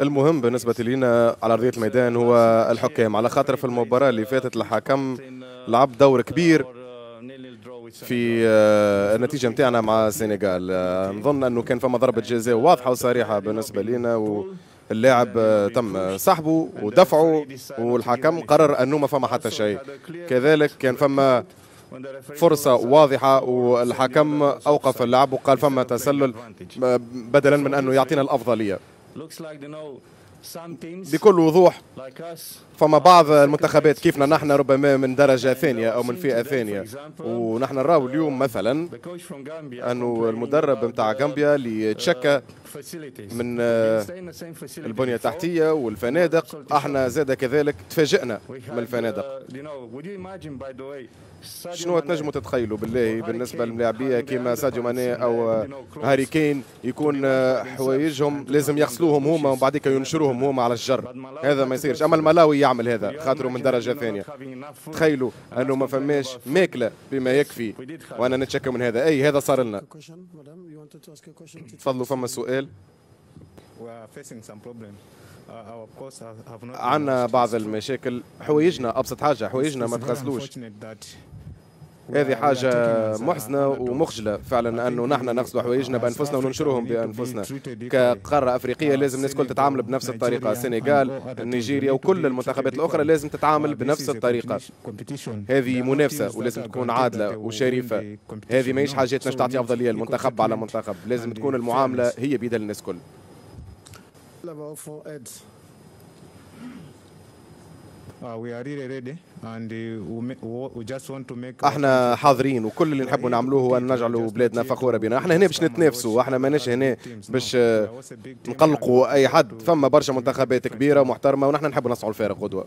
المهم بالنسبة لنا على أرضية الميدان هو الحكام. على خاطر في المباراة اللي فاتت الحكم لعب دور كبير في آه، النتيجة متاعنا مع السنغال. آه، نظن أنه كان فما ضربة جزاء واضحة وصريحة بالنسبة لنا واللاعب آه، تم سحبه ودفعه والحكم قرر أنه ما فما حتى شيء. كذلك كان فما فرصة واضحة والحكم أوقف اللعب وقال فما تسلل بدلا من أنه يعطينا الأفضلية. بكل وضوح. فما بعض المنتخبات كيفنا نحن ربما من درجة ثانية أو من فئة ثانية. ونحن نراو اليوم مثلا أنه المدرب متاع غامبيا اللي تشكى من البنية التحتية والفنادق. أحنا زاد كذلك تفاجئنا من الفنادق. شنو تنجموا تتخيلوا بالله بالنسبة للاعبية كيما ساديو ماني أو هاري كين يكون حوايجهم لازم يغسلوهم هما ومن بعديك ينشروهم هما على الجر هذا ما يصيرش. أما الملاوي يعمل هذا خاطره من درجة ثانية. تخيلوا أنه ما فماش ماكلة بما يكفي. وأنا نتشكى من هذا. أي هذا صار لنا. تفضلوا فما سؤال. عندنا بعض المشاكل. حوايجنا أبسط حاجة حوايجنا ما تغسلوش. هذه حاجة محزنة ومخجلة فعلا أنه نحن نغسل حوايجنا بأنفسنا. وننشرهم بأنفسنا كقارة أفريقية لازم الناس الكل تتعامل بنفس الطريقة. السنغال نيجيريا وكل المنتخبات الأخرى لازم تتعامل بنفس الطريقة. هذه منافسة ولازم تكون عادلة وشريفة. هذه ماهيش حاجات باش تعطي أفضلية لمنتخب على منتخب. لازم تكون المعاملة هي بيد الناس الكل إحنا حاضرين وكل اللي نحبوا نعملوه هو ان نجعلوا بلادنا فخورة بنا إحنا هنا باش نتنافسوا. إحنا ماناش هنا باش نقلقوا أي حد. فما برشا منتخبات كبيرة ومحترمة ونحن نحبوا نصعوا الفارق غدوة.